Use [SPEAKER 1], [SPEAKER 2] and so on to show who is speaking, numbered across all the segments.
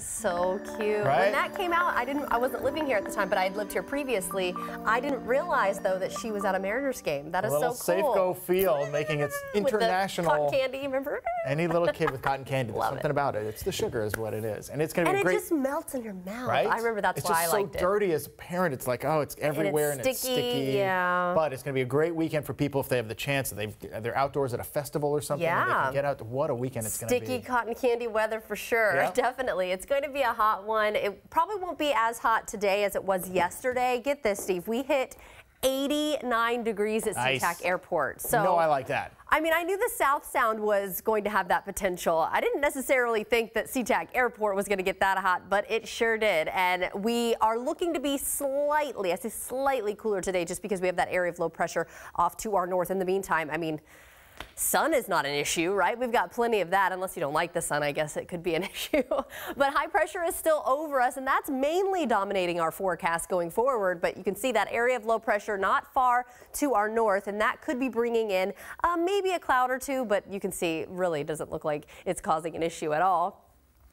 [SPEAKER 1] So cute.
[SPEAKER 2] Right?
[SPEAKER 1] When that came out, I didn't. I wasn't living here at the time, but I'd lived here previously. I didn't realize though that she was at a Mariners game. That
[SPEAKER 2] A
[SPEAKER 1] is
[SPEAKER 2] little
[SPEAKER 1] so cool.
[SPEAKER 2] Safeco field, making it
[SPEAKER 1] With the
[SPEAKER 2] international.
[SPEAKER 1] cotton candy, remember?
[SPEAKER 2] Any little kid with cotton candy, there's
[SPEAKER 1] Love
[SPEAKER 2] something
[SPEAKER 1] it.
[SPEAKER 2] about it. It's the sugar, is what it is, and it's going to
[SPEAKER 1] And
[SPEAKER 2] be
[SPEAKER 1] it
[SPEAKER 2] great.
[SPEAKER 1] just melts in your mouth.
[SPEAKER 2] Right?
[SPEAKER 1] I remember that's
[SPEAKER 2] it's
[SPEAKER 1] why
[SPEAKER 2] just
[SPEAKER 1] I liked
[SPEAKER 2] so
[SPEAKER 1] it.
[SPEAKER 2] dirty as a parent. It's like, oh, it's everywhere and it's,
[SPEAKER 1] sticky,
[SPEAKER 2] sticky.
[SPEAKER 1] yeah.
[SPEAKER 2] But it's going to be a great weekend for people if they have the chance. They've, they're outdoors at a festival or something. and They
[SPEAKER 1] Yeah.
[SPEAKER 2] can get out. What a weekend it's going to be.
[SPEAKER 1] Sticky cotton candy weather for sure.
[SPEAKER 2] Yep.
[SPEAKER 1] Definitely. It's going to be a hot one. It probably won't be as hot today as it was yesterday. Get this, Steve. We hit 89 degrees at
[SPEAKER 2] Nice.
[SPEAKER 1] SeaTac Airport. So
[SPEAKER 2] no, I like that.
[SPEAKER 1] I mean, I knew the South Sound was going to have that potential. I didn't necessarily think that SeaTac Airport was going to get that hot, but it sure did. And we are looking to be slightly, I say slightly cooler today just because we have that area of low pressure off to our north. In the meantime, I mean, Sun is not an issue, right? We've got plenty of that. Unless you don't like the sun, I guess it could be an issue. but high pressure is still over us, and that's mainly dominating our forecast going forward. But you can see that area of low pressure not far to our north, and that could be bringing in uh, maybe a cloud or two, but you can see really doesn't look like it's causing an issue at all.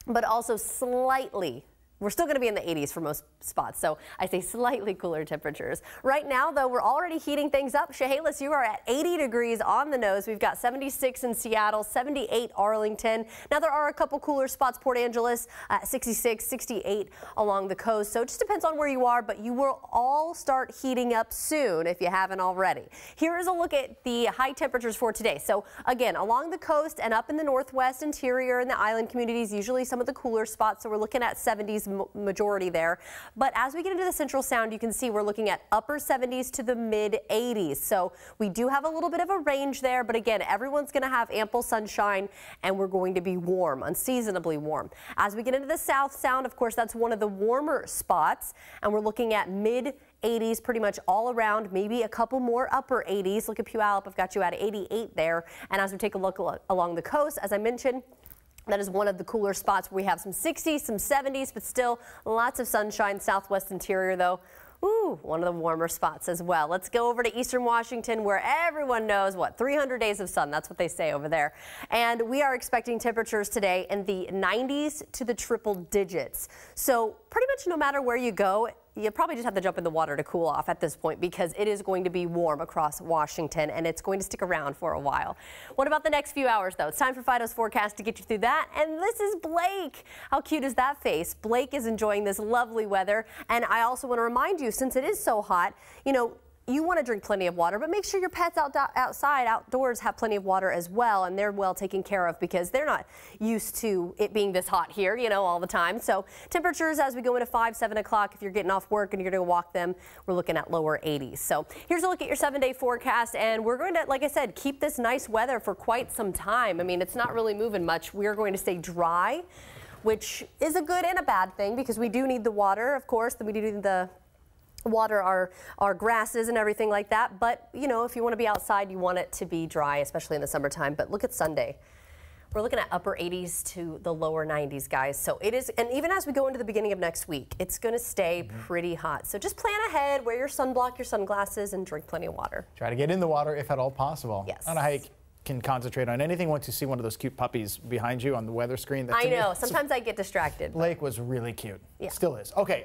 [SPEAKER 1] But also slightly we're still going to be in the 80s for most spots, so I say slightly cooler temperatures. Right now, though, we're already heating things up. Chehalis, you are at 80 degrees on the nose. We've got 76 in Seattle, 78 Arlington. Now, there are a couple cooler spots, Port Angeles at 66, 68 along the coast. So it just depends on where you are, but you will all start heating up soon if you haven't already. Here is a look at the high temperatures for today. So again, along the coast and up in the northwest interior and the island communities, usually some of the cooler spots. So we're looking at 70s majority there. But as we get into the central sound, you can see we're looking at upper 70s to the mid 80s. So we do have a little bit of a range there. But again, everyone's going to have ample sunshine and we're going to be warm, unseasonably warm. As we get into the south sound, of course, that's one of the warmer spots. And we're looking at mid 80s pretty much all around, maybe a couple more upper 80s. Look at Puyallup, I've got you at 88 there. And as we take a look along the coast, as I mentioned, that is one of the cooler spots where we have some 60s, some 70s, but still lots of sunshine. Southwest interior, though, Ooh, one of the warmer spots as well. Let's go over to Eastern Washington where everyone knows what 300 days of sun. That's what they say over there. And we are expecting temperatures today in the 90s to the triple digits. So pretty much no matter where you go, you probably just have to jump in the water to cool off at this point because it is going to be warm across Washington and it's going to stick around for a while. What about the next few hours though? It's time for Fido's forecast to get you through that. And this is Blake. How cute is that face? Blake is enjoying this lovely weather. And I also want to remind you, since it is so hot, you know, you want to drink plenty of water, but make sure your pets out, outside, outdoors, have plenty of water as well, and they're well taken care of because they're not used to it being this hot here, you know, all the time. So temperatures as we go into 5, 7 o'clock, if you're getting off work and you're going to walk them, we're looking at lower 80s. So here's a look at your seven-day forecast, and we're going to, like I said, keep this nice weather for quite some time. I mean, it's not really moving much. We're going to stay dry, which is a good and a bad thing because we do need the water, of course, then we do need the water our, our grasses and everything like that. But, you know, if you want to be outside, you want it to be dry, especially in the summertime. But look at Sunday. We're looking at upper 80s to the lower 90s, guys. So it is, and even as we go into the beginning of next week, it's going to stay
[SPEAKER 2] Mm-hmm.
[SPEAKER 1] pretty hot. So just plan ahead, wear your sunblock, your sunglasses, and drink plenty of water.
[SPEAKER 2] Try to get in the water if at all possible.
[SPEAKER 1] Yes.
[SPEAKER 2] Know how you can concentrate on anything once you see one of those cute puppies behind you on the weather screen. That
[SPEAKER 1] I
[SPEAKER 2] me-
[SPEAKER 1] know. Sometimes I get distracted.
[SPEAKER 2] Blake was really cute.
[SPEAKER 1] Yeah.
[SPEAKER 2] Still is. Okay.